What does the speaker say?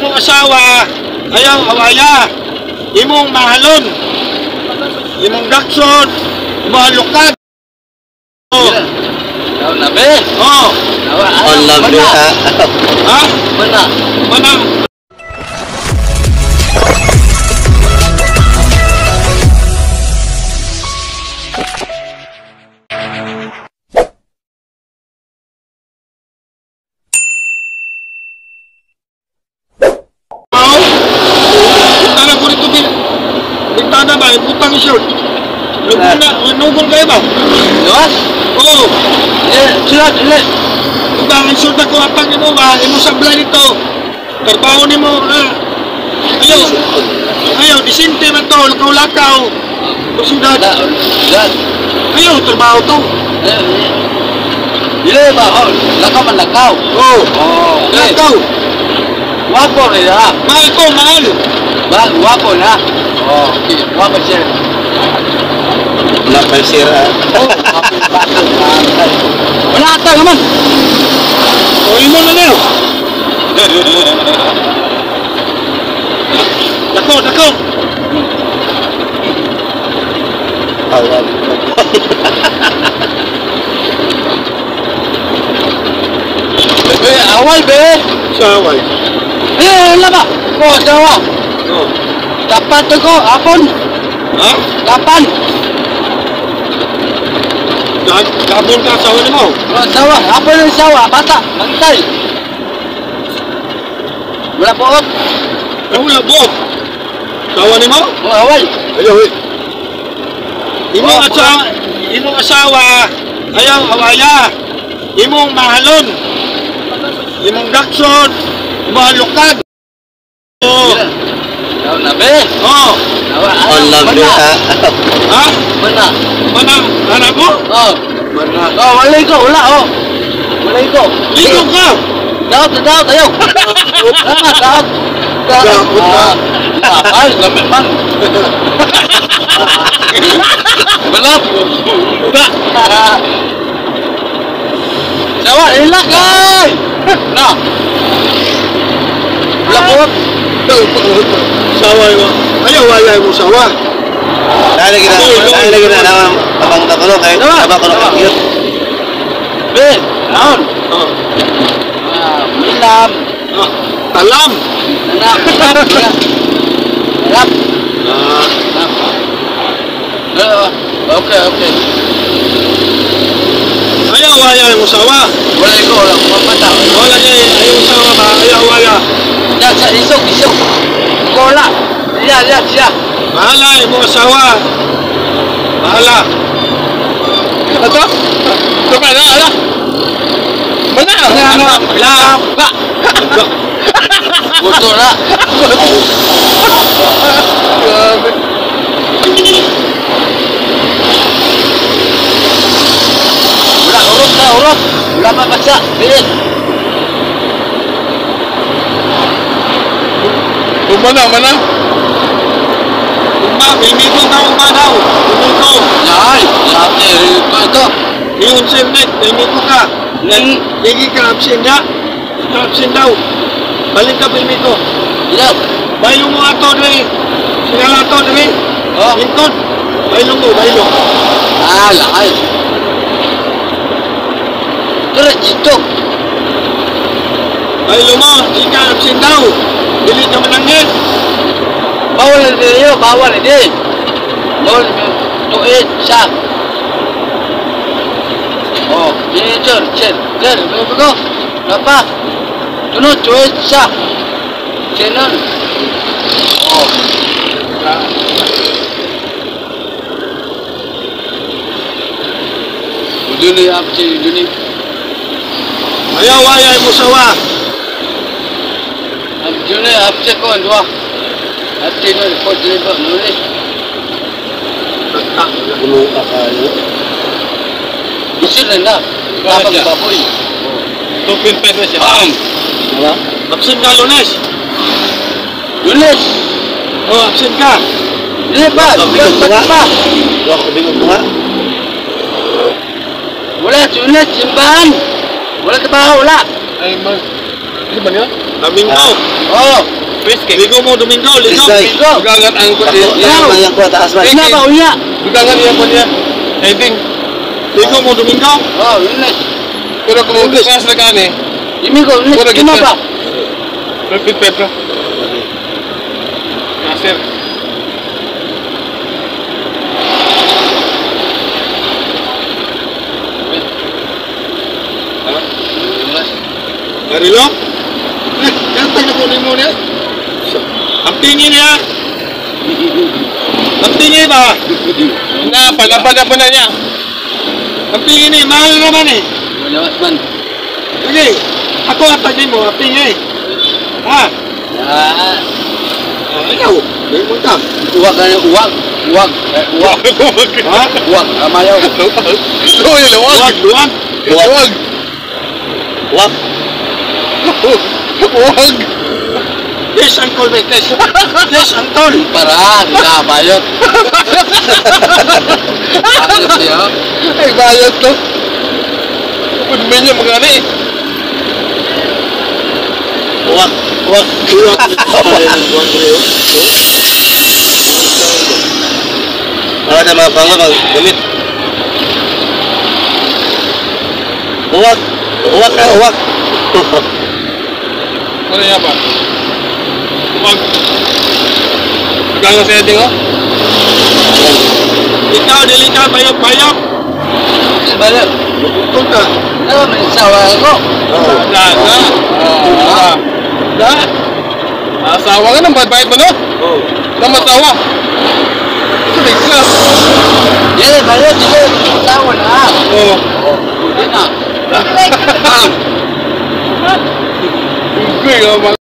imong asawa, ayaw awaya. Imong mahalon. Imong dakson, imong halukad. Oh, Tahu nak be? oh, Allah dia. ha? Mana? Mana? shoot. Nubol na, nubol kayo ba? Yes? Oo. Eh, sila, sila. Kung ang insulta ko ang Panginoon ba, ah, imo sablay nito. Trabaho ni mo, ah. Ayo, ayo, disinte man to, lakaw-lakaw. Kusidad. Ayo, trabaho to. Dile ba, oh, lakaw man lakaw. Oo. Oh, lakaw. Eh. Wapo rin ha. Mahal ko, mahal. Mahal, wapo na. Oh, okay. What was your... Wala pa sira. Wala ata naman. Tuloy mo na nyo. Dako, dako. Alam. Be, awal be. Sa awal. Eh, laba. Oh, sa awal. Oh. Dapat ako, apon. Ha? Dapan. Gabon ka sawa ni mo? Oh, sawa. Apon ang sawa. Bata. Bantay. Wala buot. Oh. Ah, wala buot. Sawa ni mo? Oh, awal. Ayaw, eh. Imong oh, asawa, imong asawa, ayaw, awaya. Imong mahalon. Imong dakson, imong lukad. Nabil. Oh. Alam dia. Ha? Mana? Mana? Anak ko? Oh. Mana? Oh, malay ko wala oh. Malay ko. Ligo ka. Daot, daot tayo. Daot. Daot. Daot. Ay, lamit man. Balap. Tak. Jawa, relax guys. Nah. Lapot. Lapot usawa ko. Ayaw, wala yung usawa. Dahil lagi na, dahil lagi na naman, abang takulo kayo, abang takulo kayo. Ben, naon? Oh. Milam. Oh. Talam. Talam. Talam. Ah. Okay, okay. Ayaw, ayaw yung usawa. Wala ko, wala ko, wala ko. Wala niya lihat. Bahala, imong asawa. Bahala. Ito? Ba na? Ala? Mana? Ano? Lam. Pak. Betul lah. Udah urut dah urut. Udah apa baca? Pilih. Kung mana, mana? Uma, mimito ka uma daw. Mimito. Nyai. Ya, eh, kau tu. Iyon sinet, mimito ka. Hmm. Lagi ka absent na. Ka absent daw. Balik ka mimito. Ya. Bailo mo ato dali. Singala ato dali. Oh. Hintod. Bailo mo, bailo. Alah, ai. Terus itu. Bailo mo, ika absent daw. Dili ka manangin. Bawal dia, bawal dia. Bawal tuit sah. Oh, ini cer, cer, cer, betul. Apa? Tuno tuit sah. Channel. Oh. Dunia apa sih dunia? Ayaw, ayaw mo sawa. Dunia apa sih kau dua? Apa sih kau kau deliver nulis? Kulo akayo. Isi rendah. Apa Baca. kau boleh? Tupin pedo siya. Am. Wala. Absent ka, lunes. Nulis. Oh, absent ka. Lepas, Bingung ko nga. lepas. Wa ko bingung ko nga. Wala tulis simbahan. Wala trabaho wala. Ay, mag... Ano ba niya? Domingo. Oh, Piske. Ligo mo Domingo, ligo. Ligo. Kagat ang Ligo. Ina ba uya? Kagat iya po niya. Ending. Ligo mo Domingo. Oh, English. Pero kung English class na kani. Imi ko English. Kino ba? Repeat Petro. Nasir. Garilo? Eh, kanta ka po ni. Ang tingin niya. Ang tingin ba? Na, palaban na po na niya. Ang tingin niya, mahal naman eh. Malawas man. Sige, ako atagin mo, ang tingin. Ha? Ah, Ah, ikaw, may munta. uwag ka na, uwag. Uwag. Eh, Uwag. Ha? Uwag. Amayaw. Gusto ko yung lawag. Luwag, luwag. Lawag. Wak. Lawag. Yes, Uncle Betes. Yes, Uncle. Para, kinabayot. Ano siya? Ay, bayad to. Pudmin niya mga ano eh. Wak. Wak. Kayo. Mga sa mga pango, magdamit. Uwak. Uwak ka, uwak. Ano niya ba? Wag. Gagang sa heading oh. Ikaw, dili ka, bayok-bayok. Bayot. Punta. Ano, may sawa ako. Da, da. Ah. Da. Asawa ka ng bad mo no? Oh. Nang masawa. Sulig ka. Yan, bayot. Yan, sawa na. Oo. Hindi na. Unggoy, oh,